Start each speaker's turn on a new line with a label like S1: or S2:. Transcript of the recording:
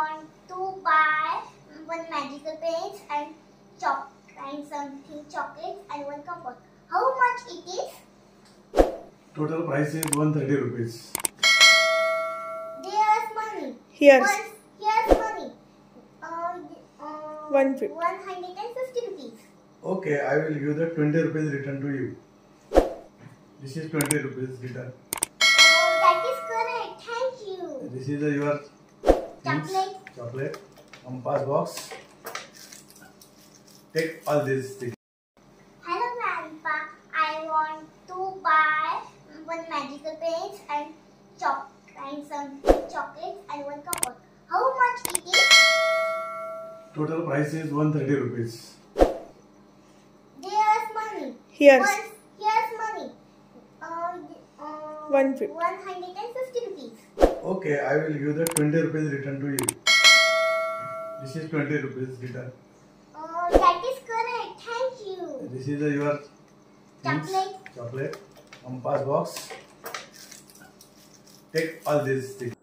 S1: want to buy one magical paints and choc and something chocolates and one comfort. How much it is?
S2: Total price is 130 rupees.
S1: There's money.
S3: Here's
S1: One, here's money. Uh, uh,
S3: One fif-
S1: 150 rupees.
S2: Okay, I will give the 20 rupees return to you. This is 20 rupees return.
S1: Uh, that is correct. Thank you.
S2: This is uh, your things,
S1: Chocolate.
S2: chocolate, compass box. Take all these things.
S1: Hello, Grandpa. I want to buy one magical paints and choc and something chocolates and one comfort. How much it is?
S2: Total price is 130 rupees.
S1: There's money.
S3: here's
S1: One, here's money. Uh, uh,
S3: One fif-
S1: 150 rupees.
S2: Okay, I will give the 20 rupees return to you. This is 20 rupees return.
S1: Uh, that is correct. Thank you.
S2: This is your things,
S1: Chocolate.
S2: chocolate, compass box. Take all these things.